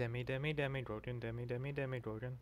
Demi, demi, demi, Drogen, demi, demi, demi, Drogen.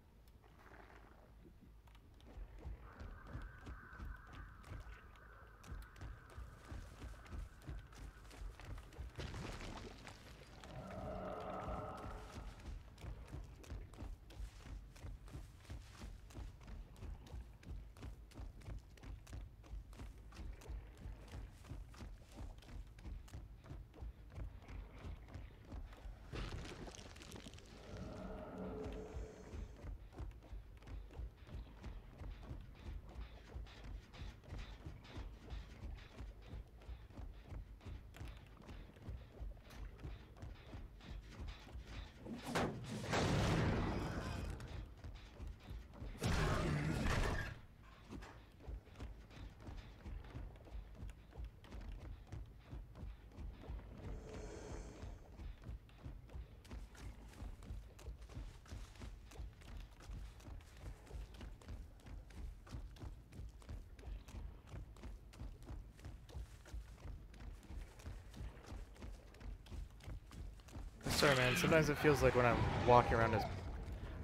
Sorry, man. Sometimes it feels like when I'm walking around as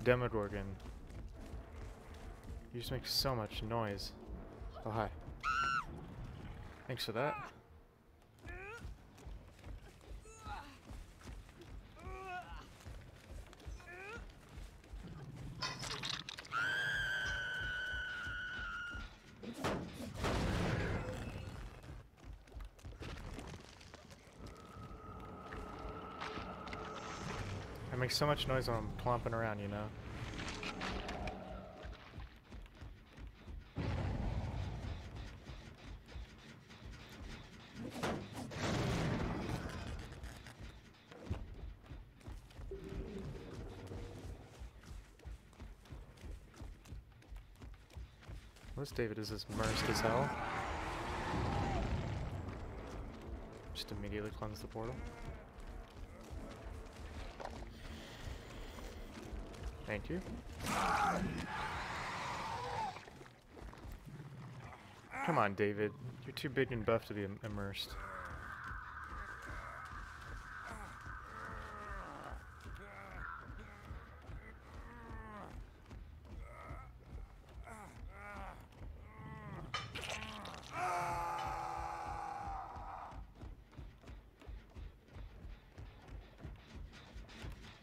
Demogorgon, you just make so much noise. Oh, hi. Thanks for that. I make so much noise when I'm clomping around, you know? This David is as immersed as hell. Just immediately cleanse the portal. Thank you. Come on, David. You're too big and buff to be im immersed.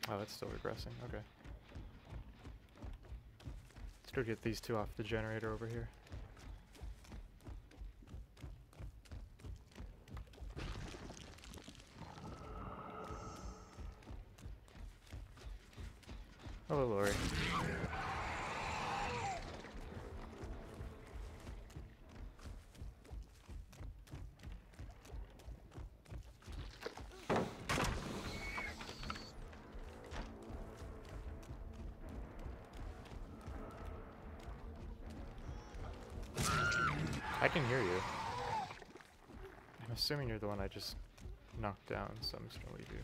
Oh, that's still regressing. Okay. Let's go get these two off the generator over here. Hello, Lori. Can hear you. I'm assuming you're the one I just knocked down, so I'm just gonna leave you.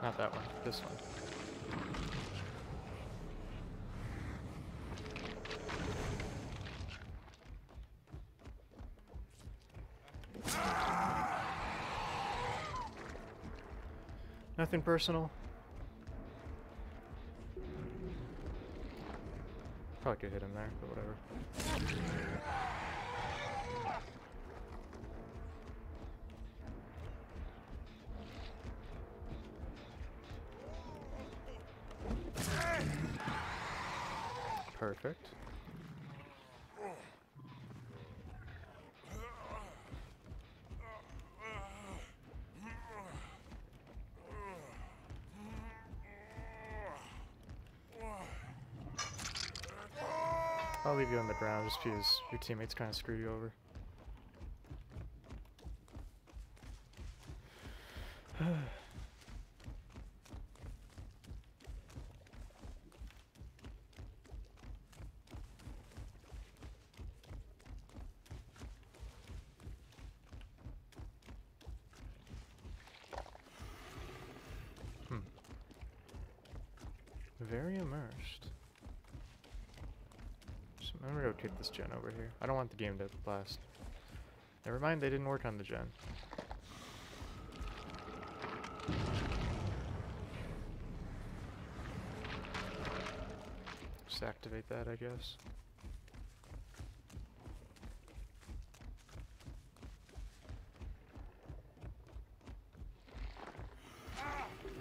Not that one, this one. Nothing personal. Probably could hit him there, but whatever. Perfect. Leave you on the ground just because your teammates kind of screw you over. hmm. Very immersed. I'm gonna rotate this gen over here. I don't want the game to blast. Never mind, they didn't work on the gen. Just activate that, I guess.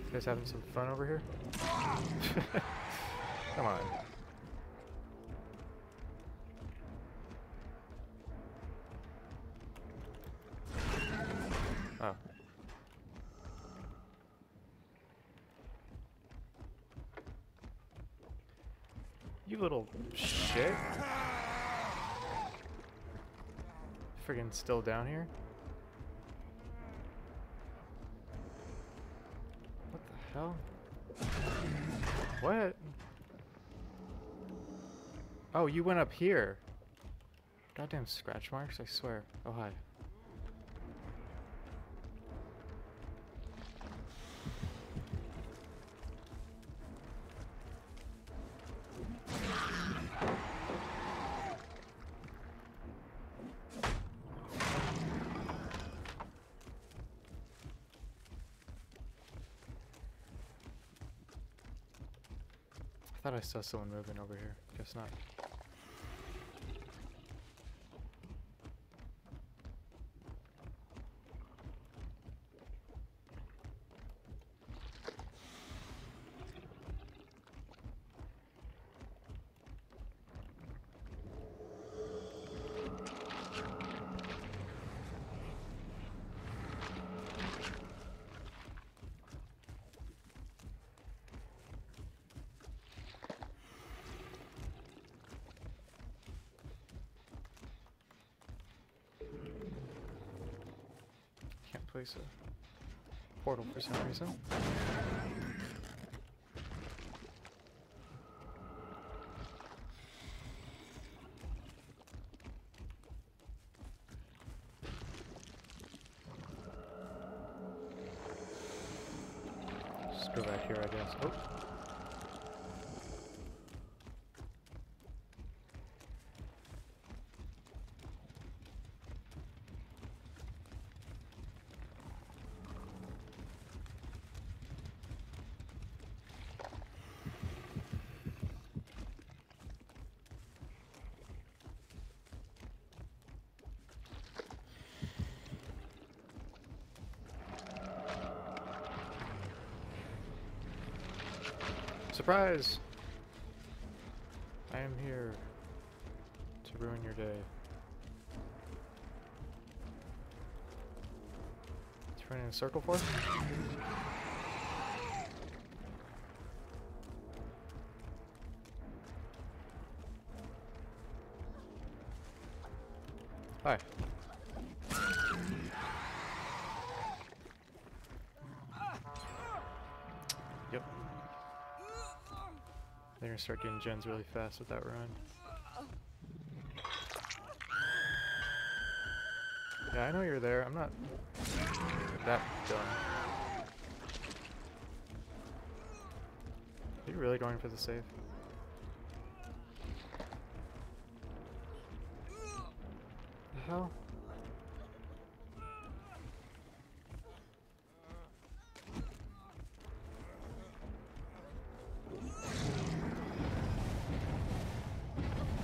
You guys having some fun over here? Come on. Friggin' still down here? What the hell? What? Oh, you went up here. Goddamn scratch marks, I swear. Oh, hi. Thought I saw someone moving over here. Guess not. Place a portal for some reason. Just go back here, I guess. Oh. Surprise! I am here to ruin your day. It's running in a circle for? Getting gens really fast with that run. Yeah, I know you're there. I'm not that dumb. Are you really going for the save? The hell?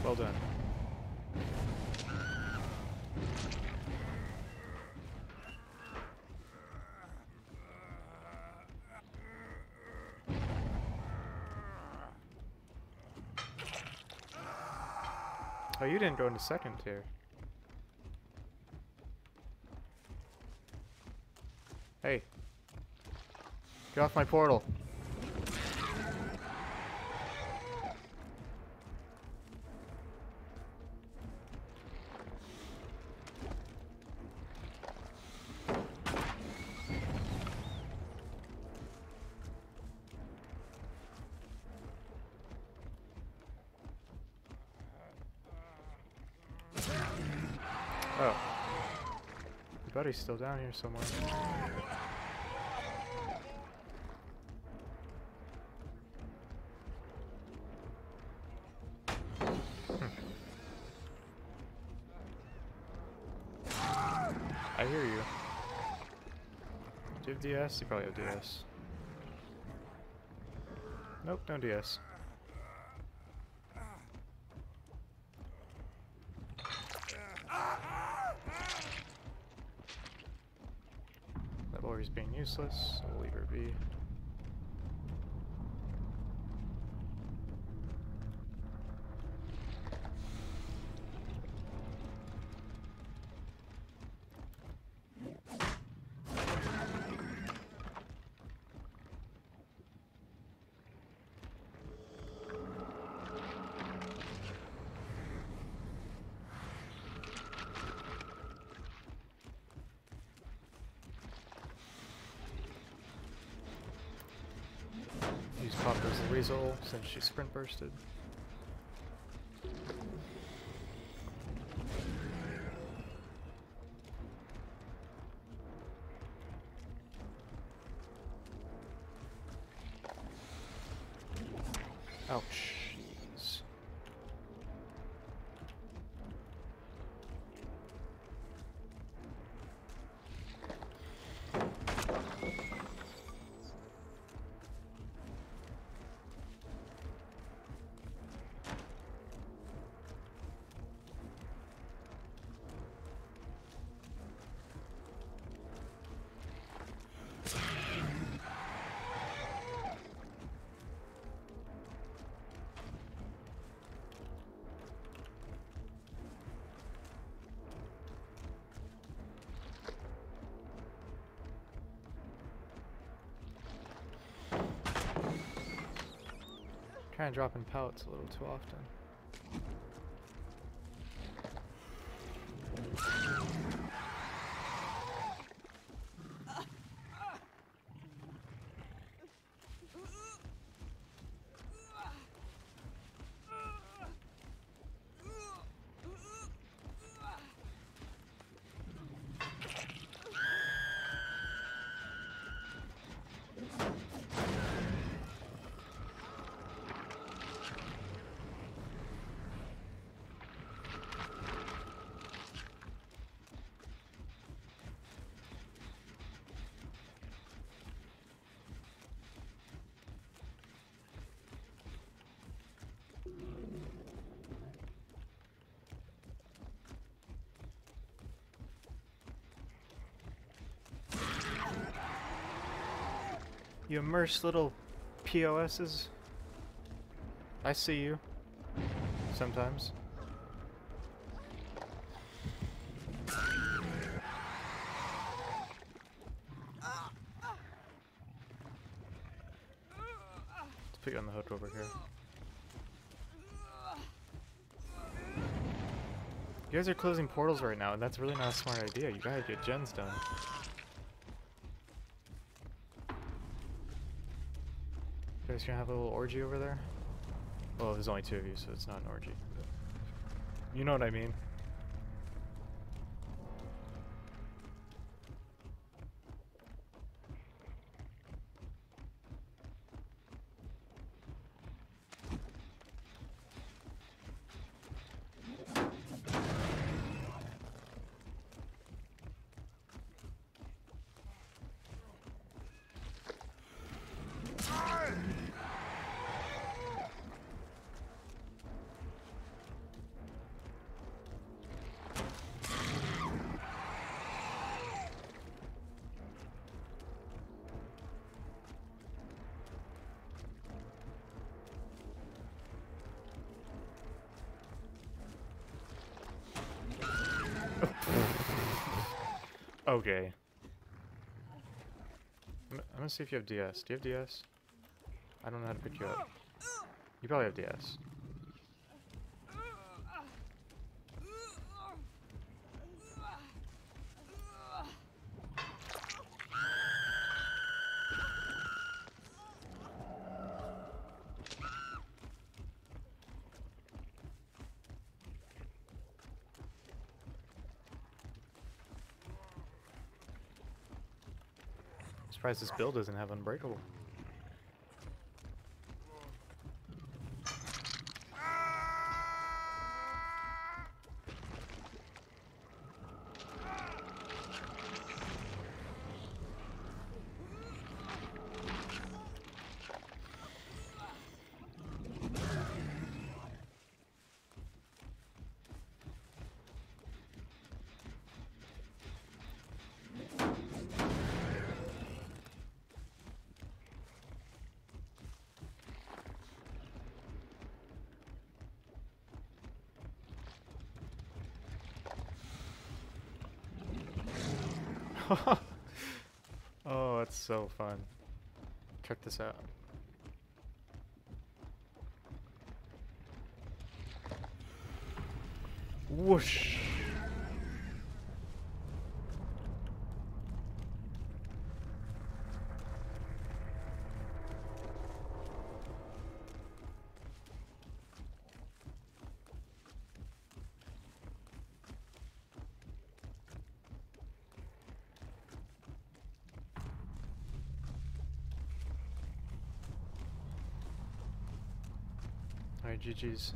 Well done. Oh, you didn't go into second tier. Hey. Get off my portal. bet he's still down here somewhere. Hmm. I hear you. Do you have DS? You probably have DS. Nope, no DS. Useless, so we'll leave her be. Use Pop as the Weasel since she sprint bursted. Trying to drop in pallets a little too often. You immerse little POSs. I see you. Sometimes. Let's put you on the hook over here. You guys are closing portals right now, and that's really not a smart idea. You gotta get gens done. Guys gonna have a little orgy over there? Well, there's only two of you, so it's not an orgy. You know what I mean. Okay. I'm, gonna see if you have DS. Do you have DS? I don't know how to pick you up. You probably have DS. Surprised this build doesn't have unbreakable. oh, that's so fun. Check this out. Whoosh! Alright, GG's.